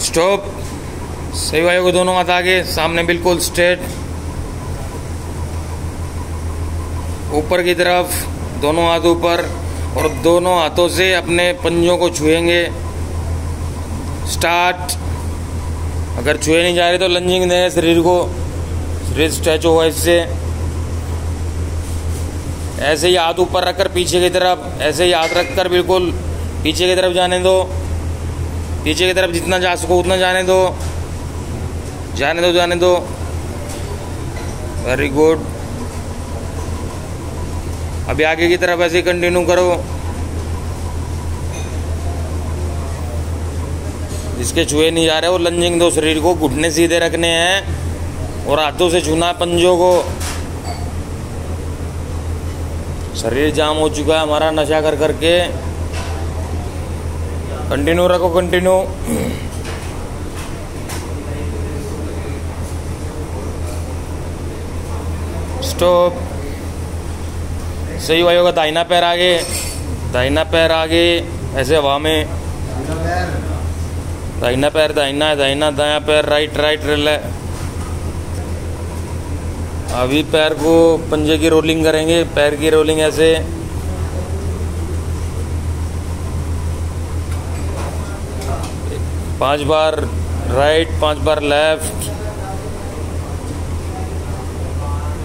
Stop सही वायु को दोनों हाथ आगे। सामने बिल्कुल स्ट्रेट ऊपर की तरफ़, दोनों हाथ ऊपर और दोनों हाथों से अपने पंजों को छुएँगे। स्टार्ट अगर छुए नहीं जा रहे तो लंजिंग दें शरीर को। शरीर स्ट्रेच होगा इससे। ऐसे ही हाथ ऊपर रखकर पीछे की तरफ़, ऐसे ही हाथ रखकर बिल्कुल पीछे की तरफ़ जाने दो। पीछे की तरफ़ जितना जा सको उतना जाने दो। जाने दो जाने दो। वेरी गुड अभी आगे की तरफ़ ऐसे कंटिन्यू करो। जिसके छुए नहीं जा रहे, वो लंजिंग दो शरीर को, घुटने सीधे रखने हैं और हाथों से छूना पंजों को। शरीर जाम हो चुका है, हमारा नशा कर करके। कंटिन्यू रखो कंटिन्यू स्टॉप सही वायु का दाहिना पैर आगे। दाहिना पैर आगे, ऐसे हवा में। दाहिना पैर, दाहिना है, दाहिना, दाया पैर राइट राइट रेल अभी पैर को पंजे की रोलिंग करेंगे, पैर की रोलिंग ऐसे। पाँच बार राइट पाँच बार लेफ़्ट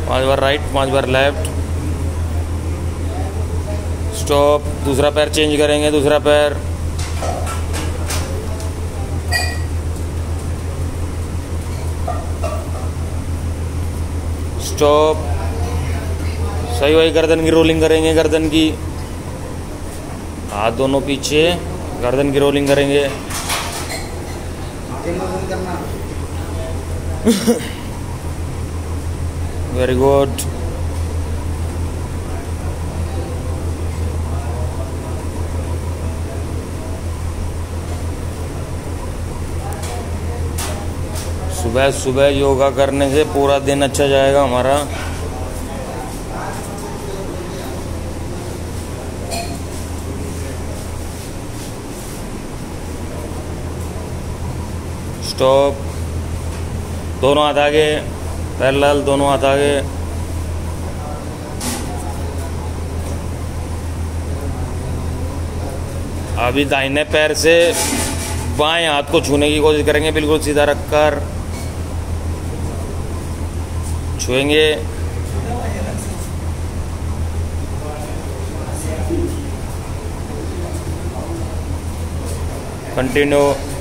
पाँच बार राइट पाँच बार लेफ़्ट स्टॉप दूसरा पैर चेंज करेंगे, दूसरा पैर स्टॉप सही वही गर्दन की रोलिंग करेंगे, गर्दन की. हाथ दोनों पीछे, गर्दन की रोलिंग करेंगे. वेरी गुड सुबह सुबह योगा करने से पूरा दिन अच्छा जाएगा हमारा। स्टॉप दोनों हाथ आगे पैरेलल दोनों हाथ आगे। अभी दाहिने पैर से बाएँ हाथ को छूने की कोशिश करेंगे, बिल्कुल सीधा रखकर। छुएँगे। कंटिन्यू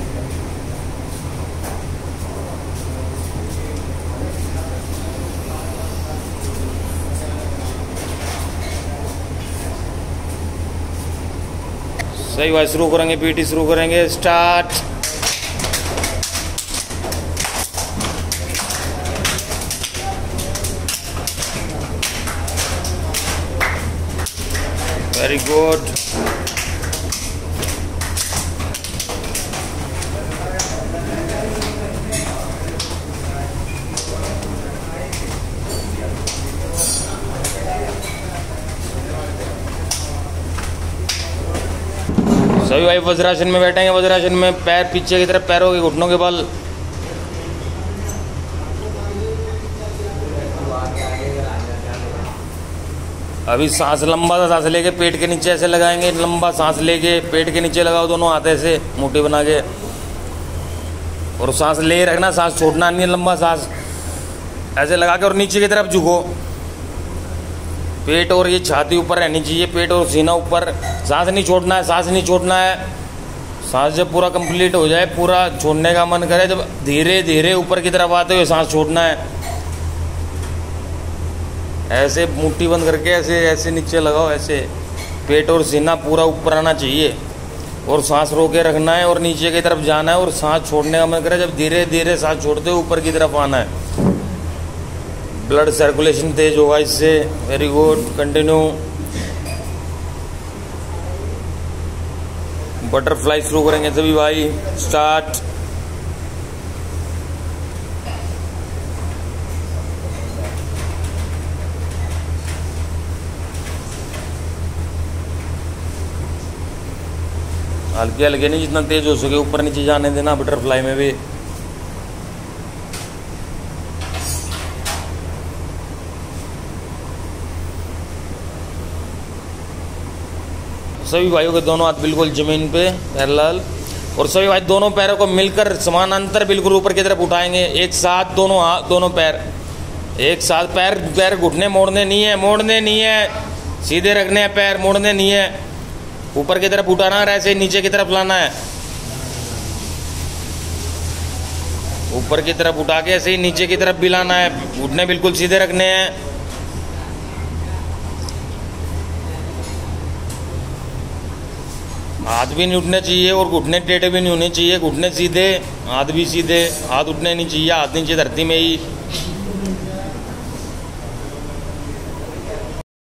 सही बात शुरू करेंगे पीटी शुरू करेंगे स्टार्ट वेरी गुड सभी भाई वज्रासन में बैठेंगे, वज्रासन में पैर पीछे की तरफ़ पैरों के घुटनों के बल। अभी सांस, लंबा सा सांस लेके पेट के नीचे ऐसे लगाएँगे, लंबा सांस लेके पेट के नीचे लगाओ दोनों हाथ ऐसे मुट्ठी बना के। और सांस ले रखना, सांस छोड़ना नहीं है, लंबा सांस। ऐसे लगा के और नीचे की तरफ़ झुको। पेट और ये छाती ऊपर रहनी चाहिए, पेट और सीना ऊपर। सांस नहीं छोड़ना है, सांस नहीं छोड़ना है। सांस जब पूरा कंप्लीट हो जाए, पूरा छोड़ने का मन करे, जब धीरे धीरे ऊपर की तरफ़ आते हुए सांस छोड़ना है। ऐसे मुट्ठी बंद करके, ऐसे ऐसे नीचे लगाओ, ऐसे। पेट और सीना पूरा ऊपर आना चाहिए। और सांस रोके रखना है और नीचे की तरफ़ जाना है और सांस छोड़ने का मन करे, जब धीरे धीरे सांस छोड़ते हुए ऊपर की तरफ़ आना है। ब्लड सर्कुलेशन तेज होगा, इससे वेरी गुड कंटिन्यू बटरफ्लाई शुरू करेंगे सभी भाई स्टार्ट हल्के हल्के नहीं जितना तेज हो सके, ऊपर नीचे जाने देना बटरफ्लाई में भी. सभी भाइयों के दोनों हाथ बिल्कुल ज़मीन पे पैरल और सभी भाई दोनों पैरों को मिलकर समानांतर बिल्कुल ऊपर की तरफ़ उठाएँगे। एक साथ दोनों हाथ, दोनों पैर। एक साथ पैर पैर घुटने मोड़ने नहीं है, मोड़ने नहीं है। सीधे रखने हैं, पैर मोड़ने नहीं है। ऊपर की तरफ़ उठाना है ऐसे नीचे की तरफ़ लाना है। ऊपर की तरफ़ उठा के ऐसे ही नीचे की तरफ़ भी लाना है। घुटने बिल्कुल सीधे रखने हैं। हाथ भी नहीं उठने चाहिए और घुटने टेढ़े भी नहीं होने चाहिए। घुटने सीधे, हाथ भी सीधे, हाथ उठने नहीं चाहिए। हाथ नीचे धरती में ही